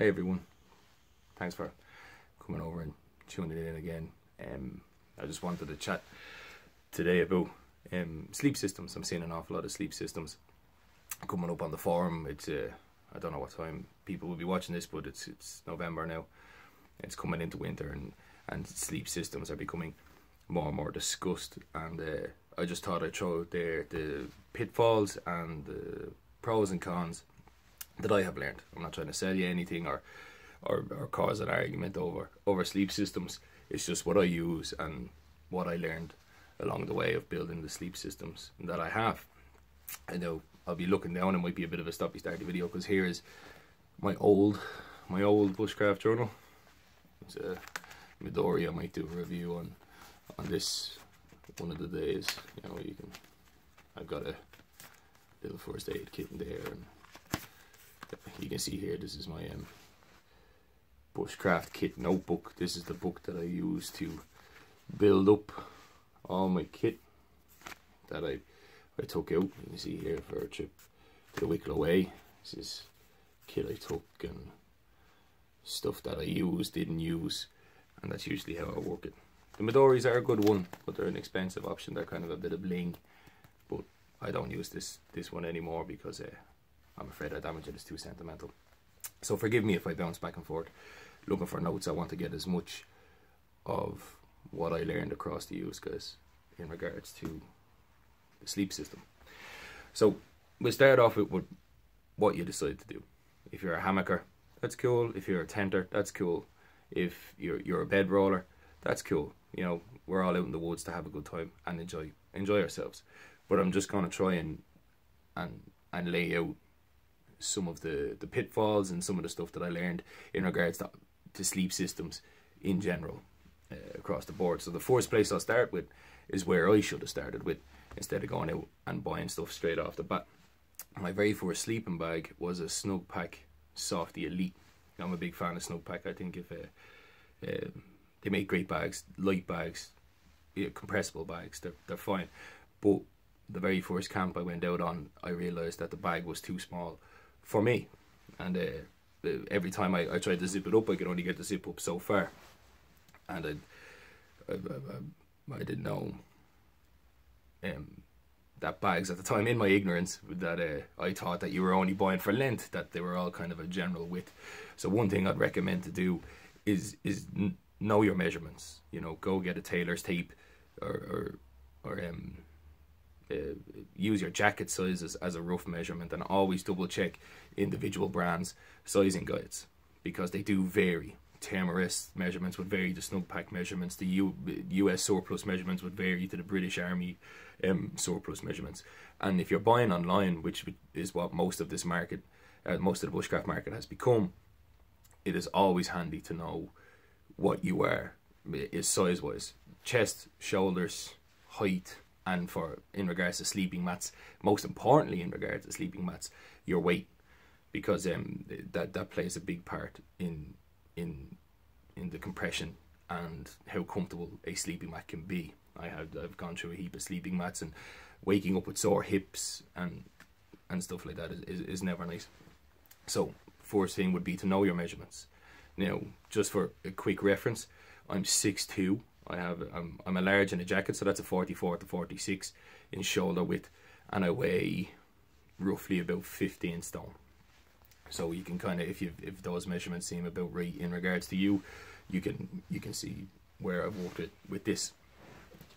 Hey everyone, thanks for coming over and tuning in again. Um, I just wanted to chat today about um, sleep systems. I'm seeing an awful lot of sleep systems coming up on the forum. It's uh, I don't know what time people will be watching this, but it's it's November now. It's coming into winter, and and sleep systems are becoming more and more discussed. And uh, I just thought I'd throw out there the pitfalls and the pros and cons that I have learned. I'm not trying to sell you anything or or, or cause an argument over over sleep systems. It's just what I use and what I learned along the way of building the sleep systems that I have. I know I'll be looking down. It might be a bit of a stoppy starty video because here is my old my old bushcraft journal. It's a Midori. I might do a review on on this one of the days. You know, you can. I've got a little first aid kit in there and you can see here this is my um, bushcraft kit notebook. This is the book that I use to build up all my kit that I I took out. You can see here for a trip to the Wicklow Way this is kit I took and stuff that I use didn't use and that's usually how I work it. The Midoris are a good one but they're an expensive option. They're kind of a bit of bling but I don't use this this one anymore because uh, I'm afraid I damage it, it is too sentimental. So forgive me if I bounce back and forth looking for notes. I want to get as much of what I learned across to use guys in regards to the sleep system. So we'll start off with what you decide to do. If you're a hammocker, that's cool. If you're a tenter, that's cool. If you're you're a bed roller, that's cool. You know, we're all out in the woods to have a good time and enjoy enjoy ourselves. But I'm just gonna try and and and lay out some of the, the pitfalls and some of the stuff that I learned in regards to, to sleep systems in general uh, across the board. So the first place I'll start with is where I should have started with instead of going out and buying stuff straight off the bat. My very first sleeping bag was a Snugpak Softie Elite. I'm a big fan of Snugpak. I think if uh, uh, they make great bags, light bags, compressible bags, they're, they're fine. But the very first camp I went out on, I realised that the bag was too small for me. And uh, every time I, I tried to zip it up, I could only get the zip up so far. And I, I, I, I didn't know um, that bags at the time, in my ignorance, that uh, I thought that you were only buying for length, that they were all kind of a general width. So one thing I'd recommend to do is is know your measurements. You know, go get a tailor's tape or or, or um, uh, use your jacket sizes as a rough measurement and always double check individual brands sizing guides because they do vary. Thermarest measurements would vary to Snugpak measurements, the U US surplus measurements would vary to the British Army um, surplus measurements. And if you're buying online, which is what most of this market, uh, most of the bushcraft market has become, it is always handy to know what you are is size wise. Chest, shoulders, height, and for in regards to sleeping mats, most importantly in regards to sleeping mats, your weight, because um that that plays a big part in in in the compression and how comfortable a sleeping mat can be. I have I've gone through a heap of sleeping mats and waking up with sore hips and and stuff like that is, is, is never nice. So first thing would be to know your measurements. Now, just for a quick reference, I'm 6'2", I have I'm, I'm a large in a jacket, so that's a 44 to 46 in shoulder width, and I weigh roughly about 15 stone. So you can kind of, if you if those measurements seem about right in regards to you, you can you can see where I've walked it with this.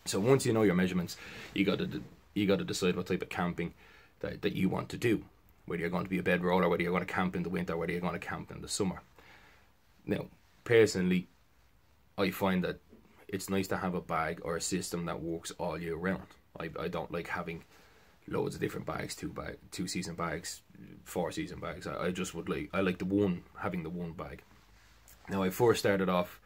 So once you know your measurements, you got to you got to decide what type of camping that, that you want to do. Whether you're going to be a bed roller, whether you're going to camp in the winter, whether you're going to camp in the summer. Now, personally, I find that it's nice to have a bag or a system that works all year round. I, I don't like having loads of different bags, two bag, two season bags, four season bags. I, I just would like I like the one having the one bag. Now I first started off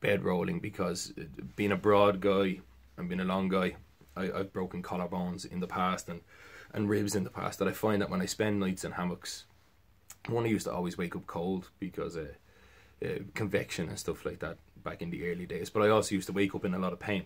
bed rolling because being a broad guy and being a long guy, I, I've broken collarbones in the past and and ribs in the past. That I find that when I spend nights in hammocks, one I used to always wake up cold because uh, uh, convection and stuff like that back in the early days. But I also used to wake up in a lot of pain.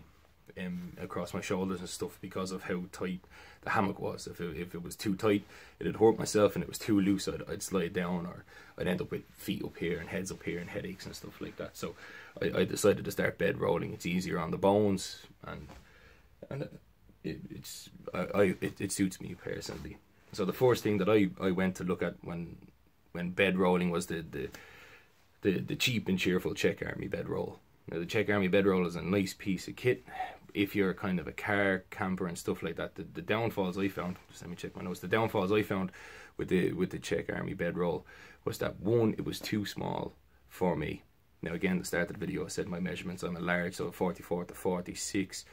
um, across my shoulders and stuff because of how tight the hammock was. If it, if it was too tight, it'd hurt myself, and it was too loose, I'd, I'd slide down, or I'd end up with feet up here and heads up here and headaches and stuff like that. So I, I decided to start bed rolling. It's easier on the bones, and and it, it's I, I it, it suits me personally. So the first thing that I, I went to look at when when bed rolling was the the the, the cheap and cheerful Czech Army bedroll. Now the Czech Army bedroll is a nice piece of kit. If you're kind of a car camper and stuff like that, the, the downfalls I found, just let me check my notes. The downfalls I found with the with the Czech Army bedroll was that one, it was too small for me. Now again, at the start of the video I said my measurements. I'm a large, so 44 to 46,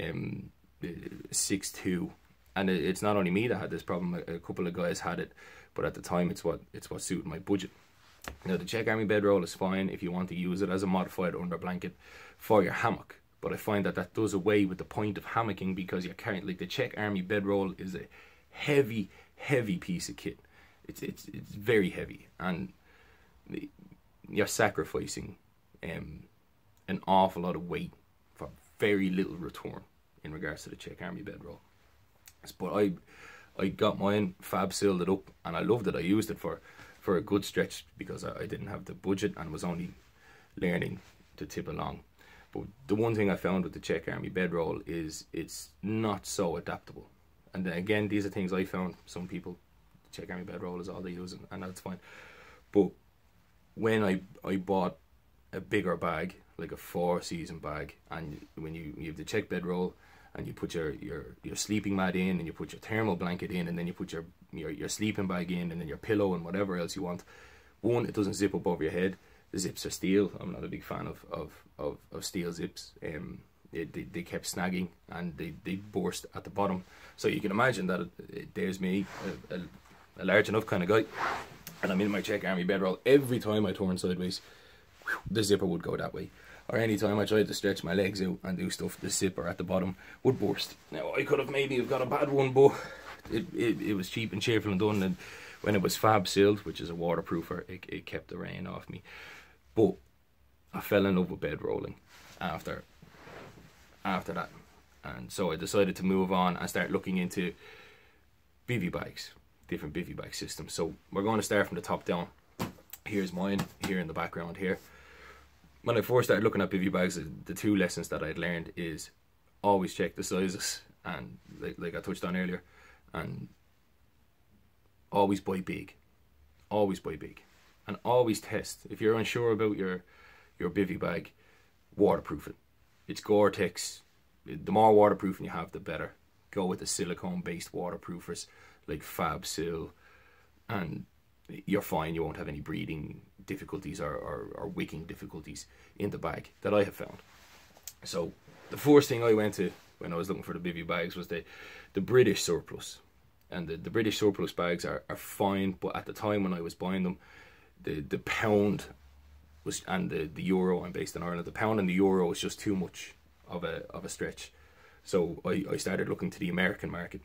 um, 6'2", and it, it's not only me that had this problem. A couple of guys had it, but at the time, it's what it's what suited my budget. Now the Czech Army bedroll is fine if you want to use it as a modified under blanket for your hammock. But I find that that does away with the point of hammocking because you're carrying like the Czech Army bedroll is a heavy, heavy piece of kit. It's it's it's very heavy and you're sacrificing um, an awful lot of weight for very little return in regards to the Czech Army bedroll. But I I got mine, fab sealed it up, and I loved it. I used it for for a good stretch because I, I didn't have the budget and was only learning to tip along. But the one thing I found with the Czech Army bedroll is it's not so adaptable. And then again, these are things I found. Some people, Czech Army bedroll is all they use, and, and that's fine. But when I I bought a bigger bag, like a four season bag, and when you you have the Czech bedroll and you put your, your, your sleeping mat in and you put your thermal blanket in and then you put your, your, your sleeping bag in and then your pillow and whatever else you want. One, it doesn't zip up over your head. The zips are steel. I'm not a big fan of, of, of, of steel zips. Um, it, they, they kept snagging and they, they burst at the bottom. So you can imagine that it, it, there's me, a, a, a, large enough kind of guy, and I'm in my Czech Army bedroll. Every time I turn sideways, whew, the zipper would go that way or any time I tried to stretch my legs out and do stuff, the zipper at the bottom would burst. Now I could have maybe have got a bad one, but it, it, it was cheap and cheerful and done. And when it was fab sealed, which is a waterproofer, it, it kept the rain off me. But I fell in love with bed rolling after after that, and so I decided to move on and start looking into bivy bags, different bivy bag systems. So we're going to start from the top down. Here's mine here in the background here when I first started looking at bivy bags, the two lessons that I'd learned is always check the sizes and like, like I touched on earlier, and always buy big, always buy big, and always test. If you're unsure about your your bivy bag, waterproof it. It's Gore-Tex. The more waterproofing you have, the better. Go with the silicone-based waterproofers like Fab-Sil, and you're fine. You won't have any breathing difficulties or, or, or wicking difficulties in the bag that I have found. So the first thing I went to when I was looking for the bivy bags was the, the British surplus. And the, the British surplus bags are, are fine, but at the time when I was buying them, the, the pound was and the, the euro, I'm based in Ireland, the pound and the euro was just too much of a of a stretch. So I, I started looking to the American market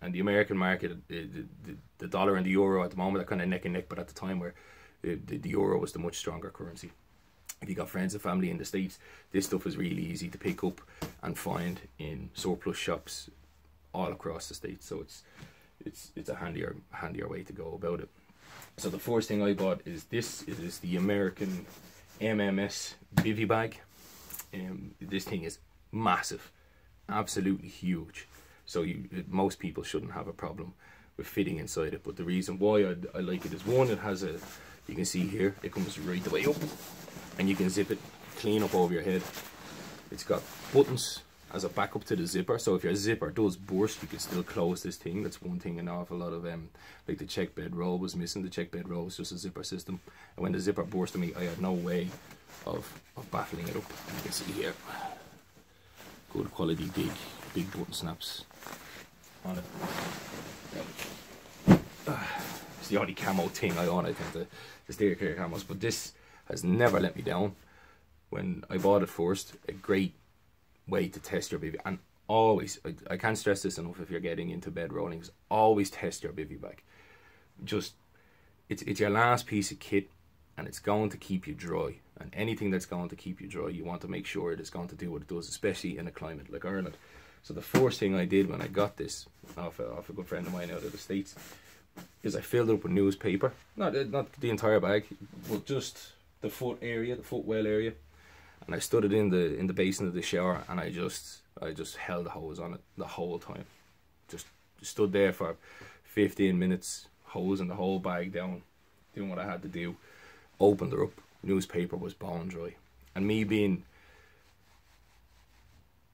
and the American market, the, the, the dollar and the euro at the moment are kind of neck and neck, but at the time where the, the, the euro was the much stronger currency. If you got friends and family in the States, this stuff is really easy to pick up and find in surplus shops all across the States. So it's it's it's a handier handier way to go about it. So the first thing I bought is this. It is the American MMS bivy bag. Um, this thing is massive, absolutely huge. So you, most people shouldn't have a problem with fitting inside it. But the reason why I, I like it is one, it has a, you can see here, it comes right the way up and you can zip it clean up over your head. It's got buttons as a backup to the zipper. So if your zipper does burst, you can still close this thing. That's one thing an awful lot of, um, like the Czech bed roll was missing. The Czech bed roll was just a zipper system. And when the zipper burst on me, I had no way of, of baffling it up. You can see here, good quality big, big button snaps on it. It's the only camo thing I own, I think, the, the steer camos. But this has never let me down. When I bought it first, a great way to test your bivy. And always, I, I can't stress this enough if you're getting into bed rollings, always test your bivy bag. Just, it's, it's your last piece of kit and it's going to keep you dry. And anything that's going to keep you dry, you want to make sure it is going to do what it does, especially in a climate like Ireland. So the first thing I did when I got this off a, off a good friend of mine out of the States is I filled it up with newspaper. Not, uh, not the entire bag, but just the foot area, the foot well area. And I stood it in the in the basin of the shower and I just I just held the hose on it the whole time. Just, stood there for 15 minutes, hosing the whole bag down, doing what I had to do. Opened her up, newspaper was bone dry. And me being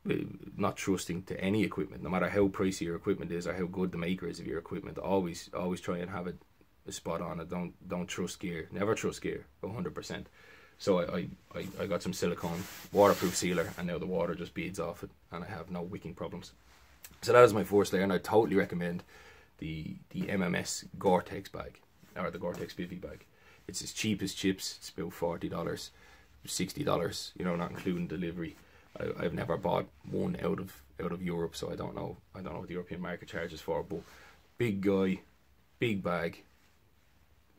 Uh, not trusting to any equipment, no matter how pricey your equipment is or how good the maker is of your equipment, always always try and have it spot on it. Don't don't trust gear. Never trust gear, hundred percent. So I, I, I got some silicone waterproof sealer and now the water just beads off it and I have no wicking problems. So that is my first layer and I totally recommend the the MMS Gore-Tex bag or the Gore-Tex Bivy bag. It's as cheap as chips. It's about forty dollars, sixty dollars. You know, not including delivery. I, have never bought one out of out of Europe, so I don't know. I don't know what the European market charges for. But big guy, big bag.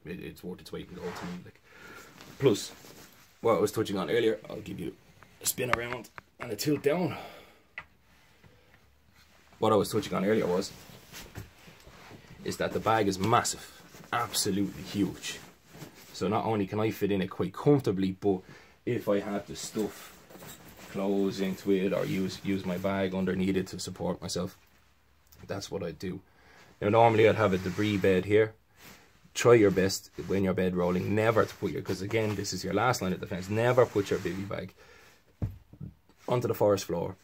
It, it's worth its weight in gold to me. Like, plus, what I was touching on earlier, I'll give you a spin around and a tilt down. What I was touching on earlier was is that the bag is massive, absolutely huge. So not only can I fit in it quite comfortably, but if I had the stuff clothes into it or use use my bag underneath it to support myself. That's what I do. Now normally I'd have a debris bed here. Try your best when you're bed rolling never to put your because again this is your last line of defense. Never put your bivy bag onto the forest floor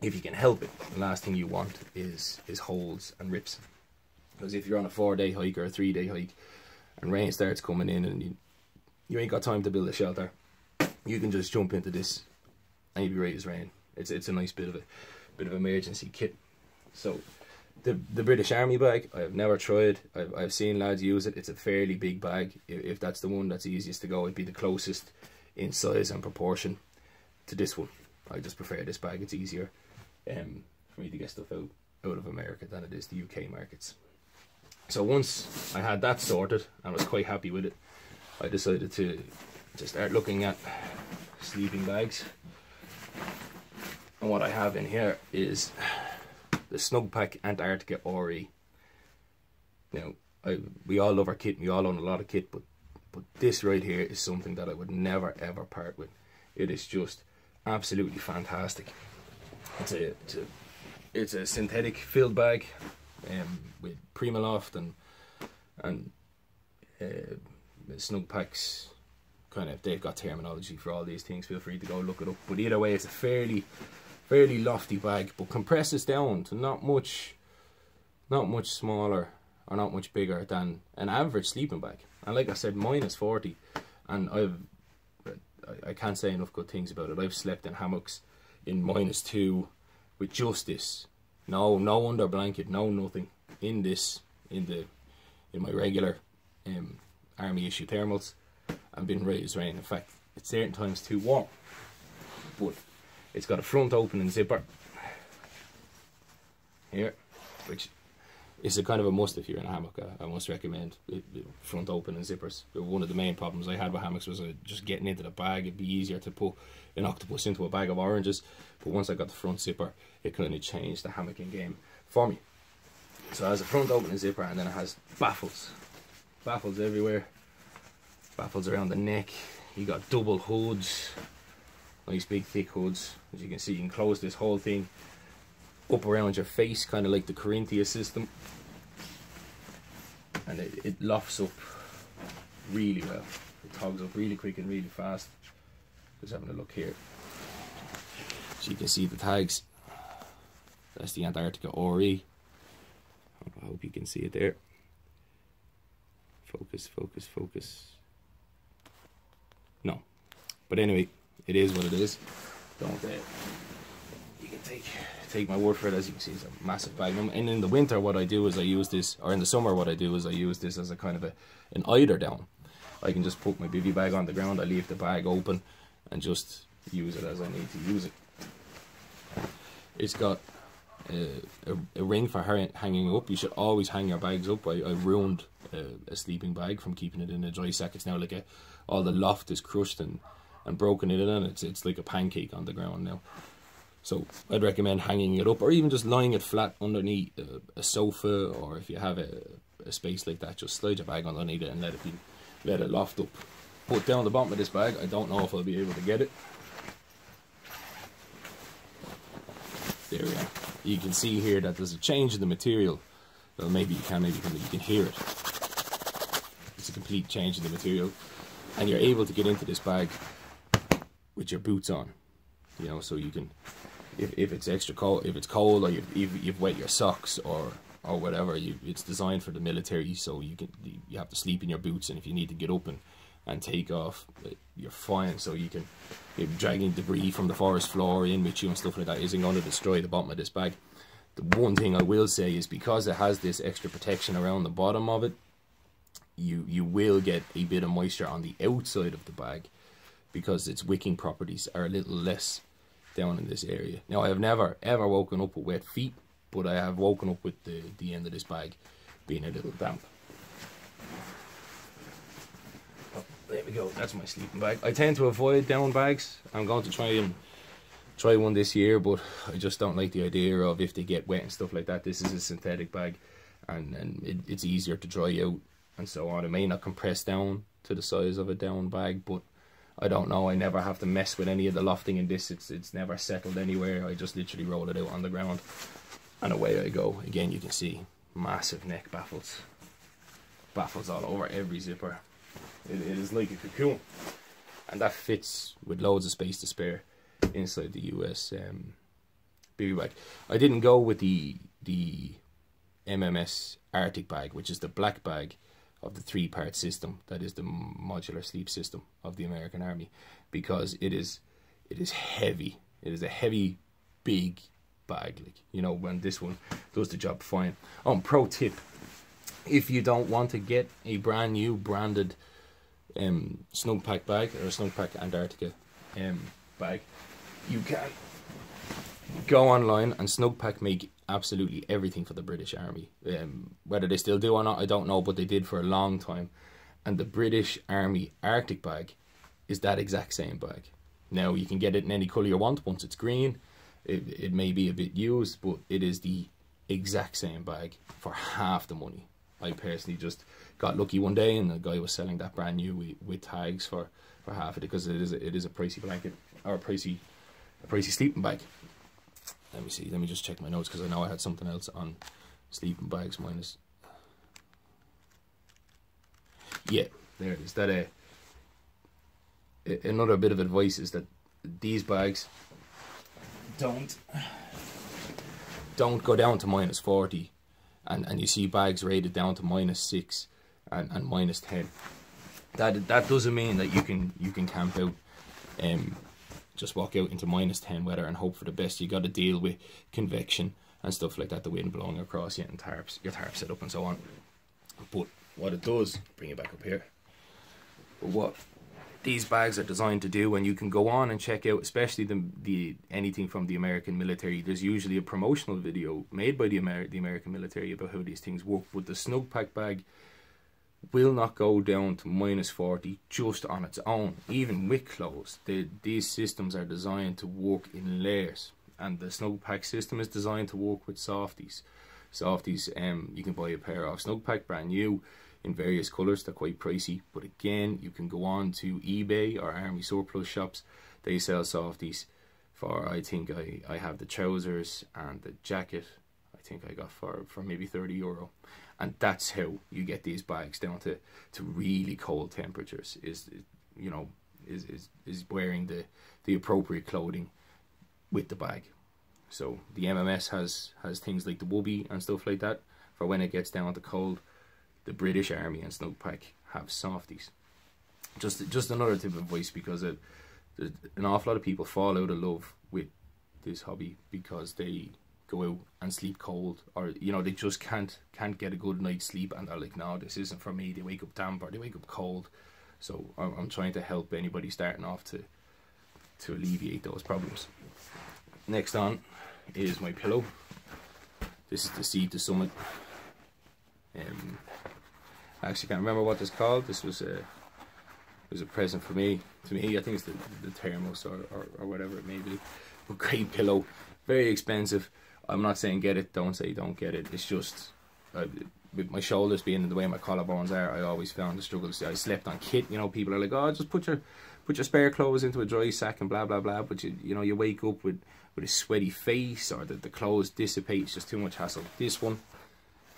if you can help it. The last thing you want is is holes and rips. Because if you're on a four day hike or a three day hike and rain starts coming in and you, you ain't got time to build a shelter, you can just jump into this and you'd be ready as rain. It's it's a nice bit of a bit of emergency kit. So the the British Army bag, I've never tried. I've I've seen lads use it. It's a fairly big bag. If, if that's the one that's easiest to go, it'd be the closest in size and proportion to this one. I just prefer this bag. It's easier um, for me to get stuff out out of America than it is the UK markets. So once I had that sorted and was quite happy with it, I decided to to start looking at sleeping bags. And what I have in here is the Snugpak Antarctica RE. Now, I, we all love our kit, we all own a lot of kit, but but this right here is something that I would never ever part with. It is just absolutely fantastic. It's a, it's a, it's a synthetic filled bag um, with Primaloft and and uh, kind of they've got terminology for all these things. Feel free to go look it up. But either way, it's a fairly fairly lofty bag, but compresses down to not much, not much smaller or not much bigger than an average sleeping bag. And like I said, mine is 40, and I've I can't say enough good things about it. I've slept in hammocks in minus two with just this. No, no under blanket, no nothing. In this, in the, in my regular um, army issue thermals, I've been raised rain. In fact, it's certain times too warm. But it's got a front opening zipper here, which is a kind of a must if you're in a hammock. I, I must recommend it, it, front opening zippers. One of the main problems I had with hammocks was uh, just getting into the bag. It'd be easier to put an octopus into a bag of oranges, but once I got the front zipper, it kind of changed the hammocking game for me. So it has a front opening zipper and then it has baffles. Baffles everywhere. Baffles around the neck. You got double hoods nice big thick hoods. As you can see you can close this whole thing up around your face kind of like the Corinthia system. And it, it lofts up really well. It togs up really quick and really fast. Just having a look here. So you can see the tags. That's the Antarctica RE I hope you can see it there. Focus focus focus. No. But anyway it is what it is. Don't uh, you can take take my word for it. As you can see, it's a massive bag. And in the winter, what I do is I use this, or in the summer, what I do is I use this as a kind of a an eider down. I can just put my bivy bag on the ground. I leave the bag open and just use it as I need to use it. It's got a, a, ring for hanging up. You should always hang your bags up. I, I ruined a, a sleeping bag from keeping it in a dry sack. It's now like a, all the loft is crushed and and broken it in, and it's it's like a pancake on the ground now. So I'd recommend hanging it up, or even just lying it flat underneath a, a sofa, or if you have a, a space like that, just slide your bag underneath it and let it be, let it loft up. Put down the bottom of this bag. I don't know if I'll be able to get it. There we are. You can see here that there's a change in the material. Well, maybe you can, maybe you can, you can hear it. It's a complete change in the material, and you're able to get into this bag with your boots on. You know, so you can if, if it's extra cold, if it's cold, or you've, you've, wet your socks, or or whatever, you, it's designed for the military, so you can you have to sleep in your boots, and if you need to get up and, and take off, eh, you're fine. So you can dragging debris from the forest floor in with you and stuff like that isn't going to destroy the bottom of this bag. The one thing I will say is because it has this extra protection around the bottom of it, you you will get a bit of moisture on the outside of the bag because its wicking properties are a little less down in this area. Now I have never ever woken up with wet feet, but I have woken up with the, the end of this bag being a little damp. Oh, there we go, that's my sleeping bag. I tend to avoid down bags. I'm going to try and try one this year, but I just don't like the idea of if they get wet and stuff like that. This is a synthetic bag and, and it, it's easier to dry out and so on. It may not compress down to the size of a down bag, but I don't know. I never have to mess with any of the lofting in this. It's it's never settled anywhere. I just literally roll it out on the ground, and away I go. Again, you can see massive neck baffles, baffles all over every zipper. it, it is like a cocoon, and that fits with loads of space to spare inside the US um, bivy bag. I didn't go with the the MMS Arctic bag, which is the black bag of the three part system that is the modular sleep system of the American Army because it is it is heavy. It is a heavy, big bag. Like you know, when this one does the job fine. Oh, pro tip: if you don't want to get a brand new branded um, bag or a Snugpak Antarctica um, bag, you can go online and Snugpak make absolutely everything for the British Army. Um, whether they still do or not, I don't know, but they did for a long time. And the British Army Arctic bag is that exact same bag. Now you can get it in any colour you want. Once it's green, it it may be a bit used, but it is the exact same bag for half the money. I personally just got lucky one day, and the guy was selling that brand new with, with tags for, for half of it because it is a, it is a pricey blanket or a pricey a pricey sleeping bag. Let me see. Let me just check my notes because I know I had something else on sleeping bags minus. Yeah, there it is. That uh, another bit of advice is that these bags don't don't go down to minus 40 and, and you see bags rated down to minus 6 and, and minus 10 that that doesn't mean that you can you can camp out um just walk out into minus 10 weather and hope for the best. You got to deal with convection and stuff like that, the wind blowing across you and tarps, your tarp set up and so on. But what it does, bring it back up here, what these bags are designed to do, and you can go on and check out, especially the, the anything from the American military. There's usually a promotional video made by the, Amer the American military about how these things work. But the Snugpak bag will not go down to minus 40 just on its own, even with clothes. The, these systems are designed to work in layers, and the Snugpak system is designed to work with softies. Softies, um, you can buy a pair of Snugpak brand new in various colours, they're quite pricey, but again, you can go on to eBay or Army Surplus shops, they sell softies for, I think I, I have the trousers and the jacket, I think I got for, for maybe 30 euro and that's how you get these bags down to, to really cold temperatures is you know is, is is wearing the the appropriate clothing with the bag. So the MMS has has things like the Wubby and stuff like that for when it gets down to cold. The British Army and Snugpak have softies. Just just another tip of advice because it, an awful lot of people fall out of love with this hobby because they go out and sleep cold or you know they just can't can't get a good night's sleep and they're like no this isn't for me they wake up damp or they wake up cold so I'm, I'm trying to help anybody starting off to to alleviate those problems next on is my pillow this is the Sea to Summit um, I actually can't remember what this called this was a was a present for me. To me, I think it's the, the thermos or, or, or whatever it may be. But great pillow, very expensive. I'm not saying get it, don't say don't get it. It's just, uh, with my shoulders being the way my collarbones are, I always found the struggle. I slept on kit, you know, people are like, oh, just put your put your spare clothes into a dry sack and blah, blah, blah. But, you, you know, you wake up with, with a sweaty face or the, the clothes dissipate. It's just too much hassle. This one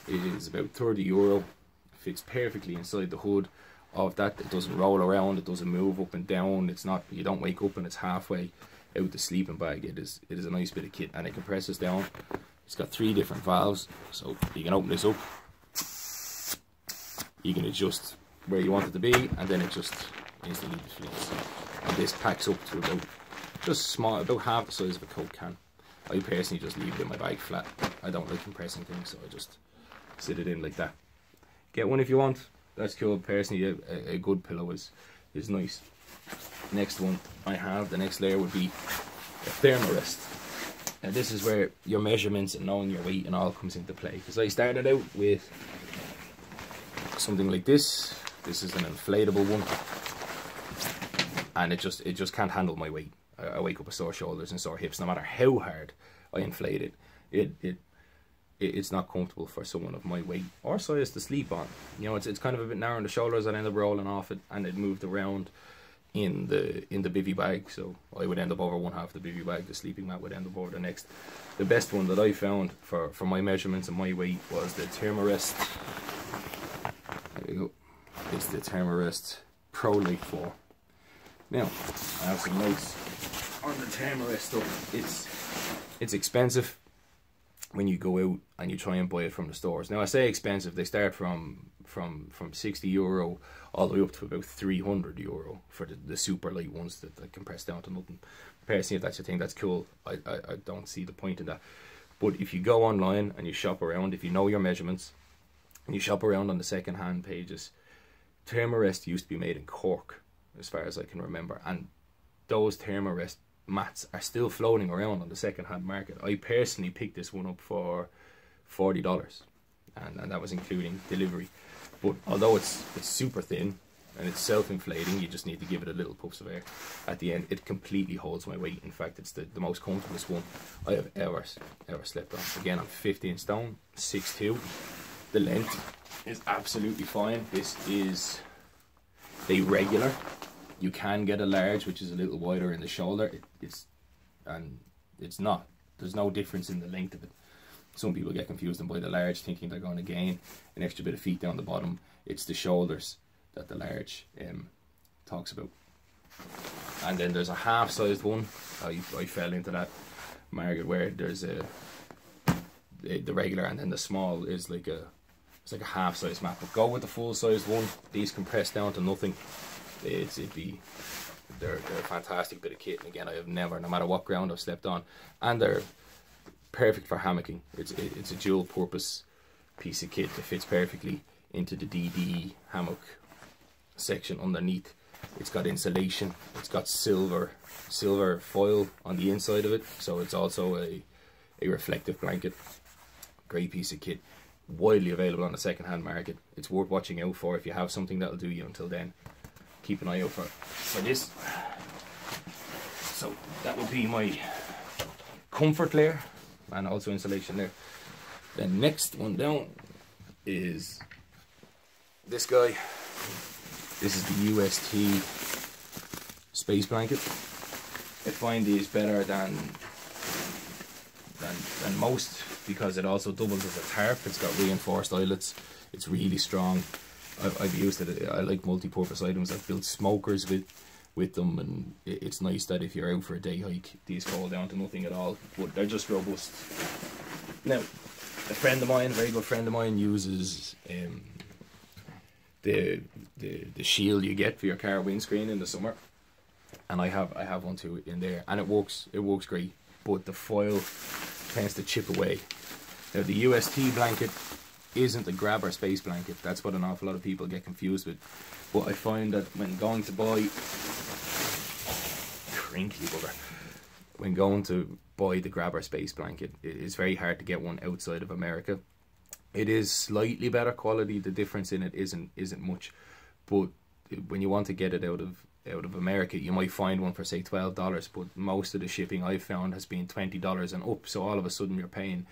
is about 30 euro. Fits perfectly inside the hood of that. It doesn't roll around. It doesn't move up and down. It's not. You don't wake up and it's halfway out the sleeping bag. It is. It is a nice bit of kit, and it compresses down. It's got three different valves, so you can open this up. You can adjust where you want it to be, and then it just instantly deflates. And this packs up to about just small, about half the size of a coke can. I personally just leave it in my bag flat. I don't like compressing things, so I just sit it in like that. Get one if you want that's cool. Personally, a, a, good pillow is is nice. Next one I have, the next layer would be a thermarest. And this is where your measurements and knowing your weight and all comes into play. Because I started out with something like this. This is an inflatable one. And it just it just can't handle my weight. I, I wake up with sore shoulders and sore hips no matter how hard I inflate it. It it it's not comfortable for someone of my weight or size to sleep on. You know, it's it's kind of a bit narrow in the shoulders. I end up rolling off it, and it moved around in the in the bivy bag. So I would end up over one half the bivy bag. The sleeping mat would end up over the next. The best one that I found for for my measurements and my weight was the Thermarest. There we go. It's the Thermarest ProLite 4. Now, I have some notes on the Thermarest stuff. It's it's expensive when you go out and you try and buy it from the stores. Now I say expensive; they start from from from sixty euro all the way up to about three hundred euro for the, the super light ones that, that compress down to nothing. Personally, if that's your thing, that's cool. I, I I don't see the point in that. But if you go online and you shop around, if you know your measurements, and you shop around on the second hand pages, Thermarest used to be made in Cork, as far as I can remember, and those Thermarest mats are still floating around on the second-hand market. I personally picked this one up for forty dollars, and, and that was including delivery. But although it's it's super thin and it's self-inflating, you just need to give it a little puffs of air at the end. It completely holds my weight. In fact, it's the, the most comfortable one I have ever ever slept on. Again, I'm 15 stone, 6'2". The length is absolutely fine. This is a regular you can get a large, which is a little wider in the shoulder. It, it's and it's not. There's no difference in the length of it. Some people get confused and buy the large, thinking they're going to gain an extra bit of feet down the bottom. It's the shoulders that the large um, talks about. And then there's a half-sized one. I, I fell into that market where there's a the regular and then the small is like a it's like a half-size map. But go with the full-sized one. These compress down to nothing it's it'd be they're they're a fantastic bit of kit. And again, I have never, no matter what ground I've slept on, and they're perfect for hammocking. It's it's a dual purpose piece of kit that fits perfectly into the DD hammock section underneath. It's got insulation. It's got silver silver foil on the inside of it, so it's also a a reflective blanket. Great piece of kit. Widely available on the second hand market. It's worth watching out for if you have something that'll do you until then keep an eye out for, for this. So that would be my comfort layer and also insulation layer. The next one down is this guy. This is the UST space blanket. I find these better than than, than most because it also doubles as a tarp. It's got reinforced eyelets. It's really strong. I've, I've used it. I like multi-purpose items. I've built smokers with with them, and it's nice that if you're out for a day hike, these fall down to nothing at all. But they're just robust. Now, a friend of mine, a very good friend of mine, uses um, the the the shield you get for your car windscreen in the summer, and I have I have one too in there, and it works it works great. But the foil tends to chip away. Now the UST blanket isn't a grabber space blanket. That's what an awful lot of people get confused with. But I find that when going to buy crinkly bugger, when going to buy the grabber space blanket, it is very hard to get one outside of America. It is slightly better quality. The difference in it isn't isn't much, but when you want to get it out of out of America, you might find one for say twelve dollars, but most of the shipping I've found has been twenty dollars and up. So all of a sudden you're paying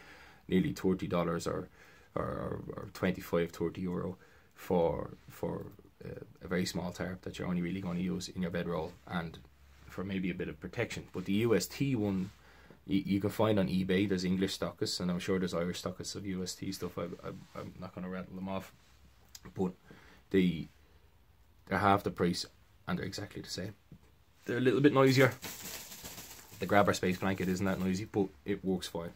nearly thirty dollars or, or or 25, 30 euro for for uh, a very small tarp that you're only really going to use in your bedroll and for maybe a bit of protection. But the UST one you, you can find on eBay. There's English stockists, and I'm sure there's Irish stockists of UST stuff. I, I, I'm not going to rattle them off, but they they're half the price and they're exactly the same. They're a little bit noisier. The grabber space blanket isn't that noisy, but it works fine.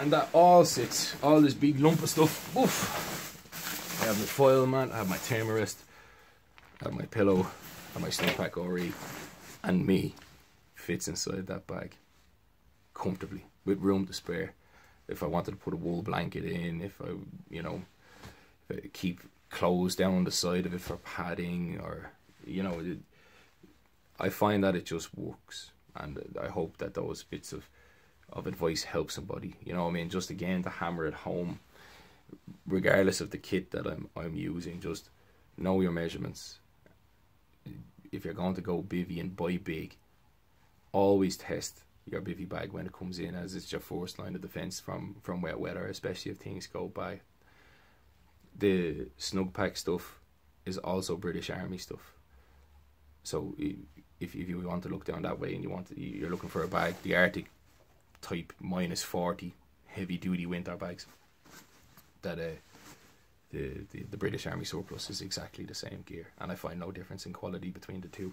And that all sits, all this big lump of stuff. Oof. I have my foil mat, I have my Thermarest, I have my pillow, I have my Snugpak RE, and me fits inside that bag comfortably with room to spare. If I wanted to put a wool blanket in, if I, you know, keep clothes down on the side of it for padding, or you know, it, I find that it just works, and I hope that those bits of of advice help somebody. You know, what I mean, just again to hammer it home, regardless of the kit that I'm I'm using, just know your measurements. If you're going to go bivy and buy big, always test your bivy bag when it comes in, as it's your first line of defense from from wet weather, especially if things go by. The Snugpak stuff is also British Army stuff. So if if you want to look down that way and you want to, you're looking for a bag, the Arctic type minus forty heavy duty winter bags. That uh, the, the the British Army surplus is exactly the same gear, and I find no difference in quality between the two.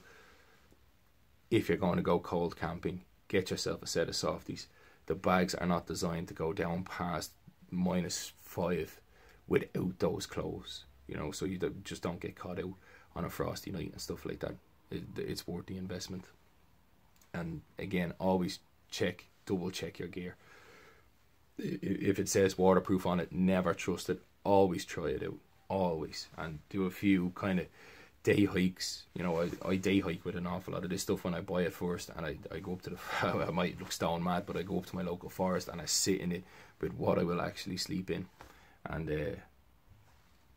If you're going to go cold camping, get yourself a set of softies. The bags are not designed to go down past minus five without those clothes, you know, so you just don't get caught out on a frosty night and stuff like that. It, it's worth the investment. And again, always check, double check your gear. If it says waterproof on it, never trust it. Always try it out. Always. And do a few kind of day hikes. You know, I, I day hike with an awful lot of this stuff when I buy it first, and I, I go up to the. I might look stone mad, but I go up to my local forest and I sit in it with what I will actually sleep in, and uh,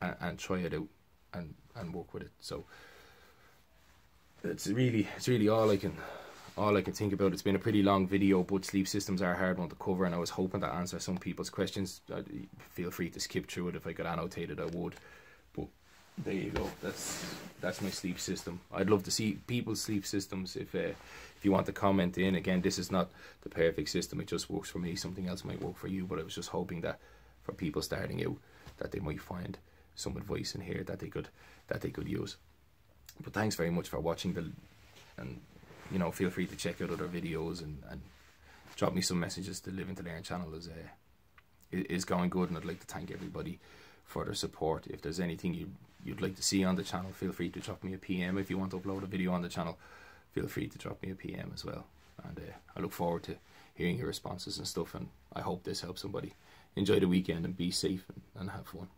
and, and try it out, and and work with it. So it's really it's really all I can all I can think about. It's been a pretty long video, but sleep systems are a hard one to cover, and I was hoping to answer some people's questions. Uh, feel free to skip through it if I could annotate it. I would But there you go. That's that's my sleep system. I'd love to see people's sleep systems. If uh, if you want to comment in, again, this is not the perfect system. It just works for me. Something else might work for you. But I was just hoping that for people starting out, that they might find some advice in here that they could that they could use. But thanks very much for watching the, and you know, feel free to check out other videos and and drop me some messages. The Living to Learn channel is uh, is going good, and I'd like to thank everybody for their support. If there's anything you you'd like to see on the channel, feel free to drop me a PM. If you want to upload a video on the channel, feel free to drop me a PM as well. And uh, I look forward to hearing your responses and stuff. And I hope this helps somebody. Enjoy the weekend and be safe and, and have fun.